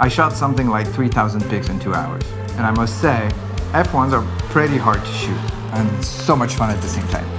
I shot something like 3,000 pics in two hours. And I must say, F1s are pretty hard to shoot and so much fun at the same time.